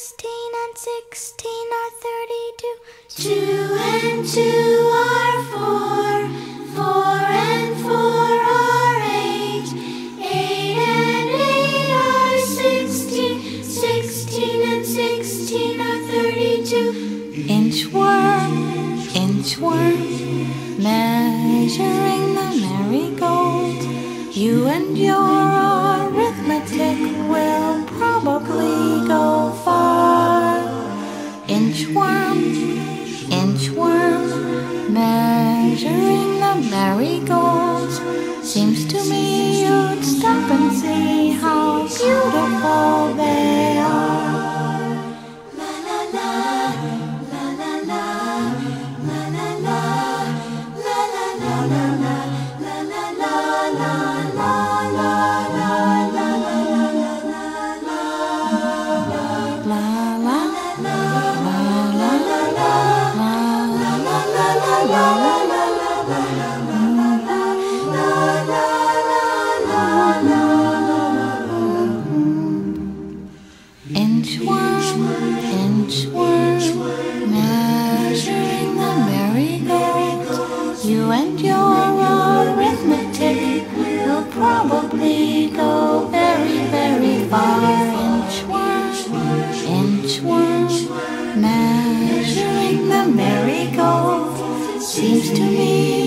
sixteen and sixteen are thirty-two. Two and two are four. Four and four are eight. Eight and eight are sixteen. Sixteen and sixteen are thirty-two. Inchworm, inchworm, measuring the marigold. You and your measuring the marigolds. Seems Inchworm, inchworm, measuring the marigold. You and your arithmetic will probably go very, very far. Inchworm, inchworm, measuring the marigold. Seems to me